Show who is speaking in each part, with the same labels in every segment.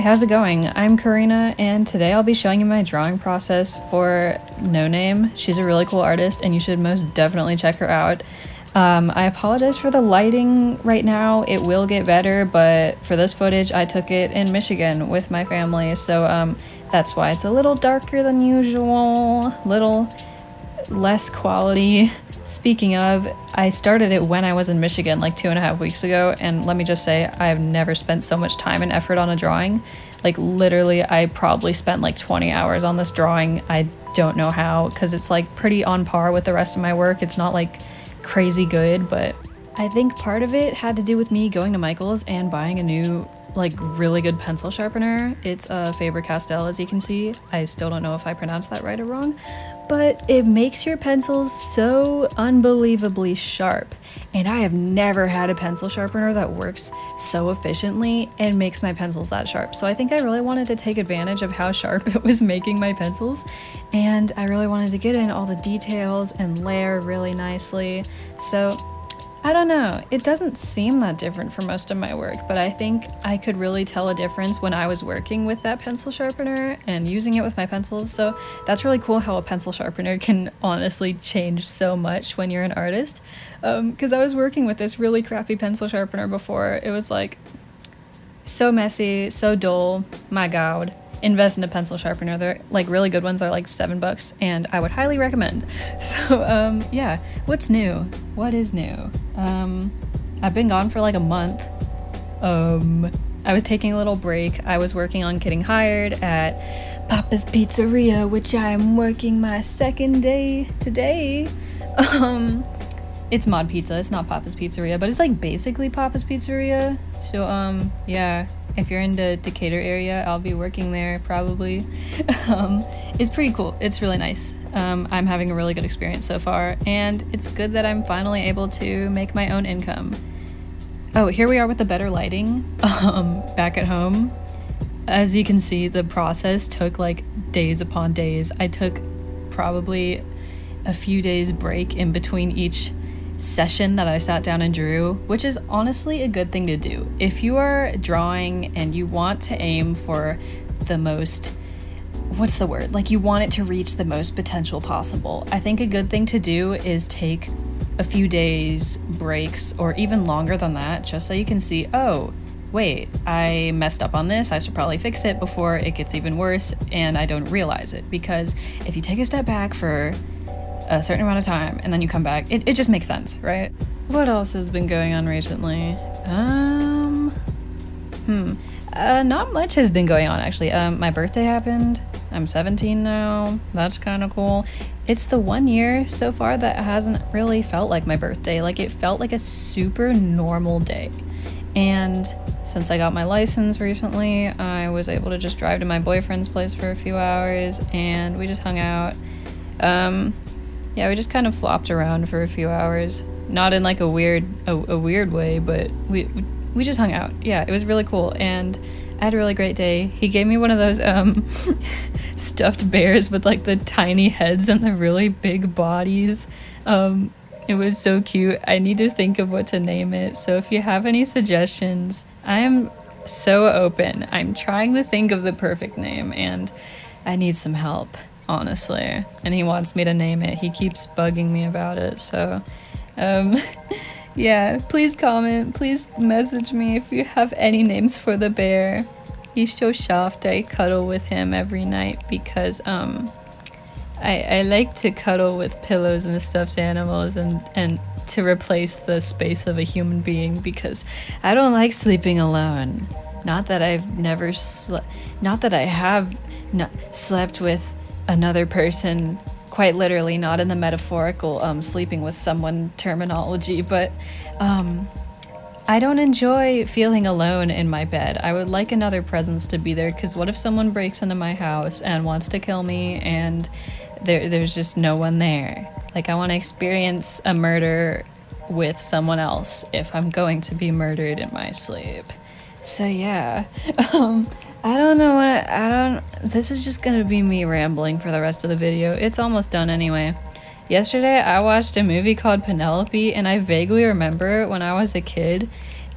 Speaker 1: how's it going? I'm Karina, and today I'll be showing you my drawing process for Noname. She's a really cool artist, and you should most definitely check her out. Um, I apologize for the lighting right now. It will get better, but for this footage, I took it in Michigan with my family, so um, that's why it's a little darker than usual, little less quality. Speaking of, I started it when I was in Michigan like two and a half weeks ago, and let me just say, I have never spent so much time and effort on a drawing. Like, literally, I probably spent like 20 hours on this drawing. I don't know how, because it's like pretty on par with the rest of my work. It's not like crazy good, but I think part of it had to do with me going to Michael's and buying a new like really good pencil sharpener. It's a Faber-Castell as you can see. I still don't know if I pronounced that right or wrong, but it makes your pencils so unbelievably sharp. And I have never had a pencil sharpener that works so efficiently and makes my pencils that sharp. So I think I really wanted to take advantage of how sharp it was making my pencils. And I really wanted to get in all the details and layer really nicely. So I don't know. It doesn't seem that different for most of my work, but I think I could really tell a difference when I was working with that pencil sharpener and using it with my pencils. So that's really cool how a pencil sharpener can honestly change so much when you're an artist. Because um, I was working with this really crappy pencil sharpener before. It was like so messy, so dull. My god invest in a pencil sharpener. They're like really good ones are like seven bucks, and I would highly recommend. So um, yeah, what's new? What is new? Um, I've been gone for like a month. Um, I was taking a little break. I was working on getting hired at Papa's Pizzeria, which I am working my second day today. Um, it's Mod Pizza. It's not Papa's Pizzeria, but it's like basically Papa's Pizzeria. So um, yeah, if you're in the Decatur area, I'll be working there probably. um, it's pretty cool. It's really nice. Um, I'm having a really good experience so far, and it's good that I'm finally able to make my own income. Oh, here we are with the better lighting um, back at home. As you can see, the process took like days upon days. I took probably a few days break in between each session that I sat down and drew, which is honestly a good thing to do. If you are drawing and you want to aim for the most what's the word? Like you want it to reach the most potential possible. I think a good thing to do is take a few days breaks or even longer than that just so you can see, oh, wait, I messed up on this. I should probably fix it before it gets even worse and I don't realize it because if you take a step back for a certain amount of time and then you come back, it, it just makes sense, right? What else has been going on recently? Um, hmm. Uh, not much has been going on actually. Um, my birthday happened. I'm 17 now. That's kind of cool. It's the one year so far that hasn't really felt like my birthday. Like it felt like a super normal day. And since I got my license recently, I was able to just drive to my boyfriend's place for a few hours and we just hung out. Um, yeah, we just kind of flopped around for a few hours. Not in like a weird a, a weird way, but we we just hung out. Yeah, it was really cool and I had a really great day. He gave me one of those um stuffed bears with like the tiny heads and the really big bodies. Um it was so cute. I need to think of what to name it. So if you have any suggestions, I am so open. I'm trying to think of the perfect name and I need some help honestly. And he wants me to name it. He keeps bugging me about it. So, um, yeah, please comment. Please message me if you have any names for the bear. He's so soft. I cuddle with him every night because, um, I, I like to cuddle with pillows and stuffed animals and, and to replace the space of a human being because I don't like sleeping alone. Not that I've never slept, not that I have not slept with another person quite literally not in the metaphorical um, sleeping with someone terminology but um, i don't enjoy feeling alone in my bed. I would like another presence to be there because what if someone breaks into my house and wants to kill me and there, there's just no one there? Like i want to experience a murder with someone else if i'm going to be murdered in my sleep. So yeah. Um, I don't know what I, I don't. This is just gonna be me rambling for the rest of the video. It's almost done anyway. Yesterday, I watched a movie called Penelope, and I vaguely remember when I was a kid,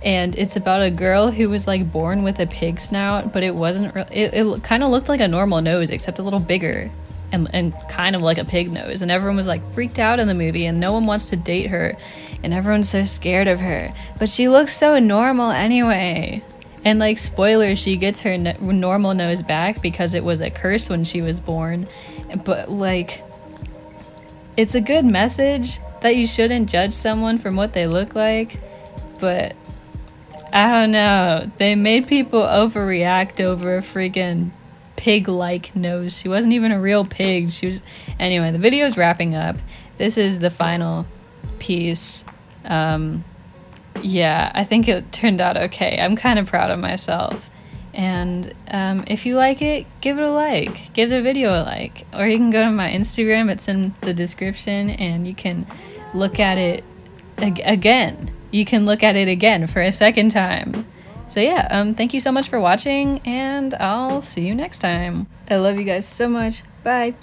Speaker 1: and it's about a girl who was like born with a pig snout, but it wasn't. Re- it it kind of looked like a normal nose, except a little bigger, and and kind of like a pig nose. And everyone was like freaked out in the movie, and no one wants to date her, and everyone's so scared of her. But she looks so normal anyway. And like spoiler, she gets her normal nose back because it was a curse when she was born. But like, it's a good message that you shouldn't judge someone from what they look like. But I don't know. They made people overreact over a freaking pig like nose. She wasn't even a real pig. She was. Anyway, the video is wrapping up. This is the final piece. Um, yeah, I think it turned out okay. I'm kind of proud of myself. And um, if you like it, give it a like. Give the video a like. Or you can go to my Instagram, it's in the description, and you can look at it ag- again you can look at it again for a second time. So yeah, um, thank you so much for watching, and I'll see you next time. I love you guys so much. Bye.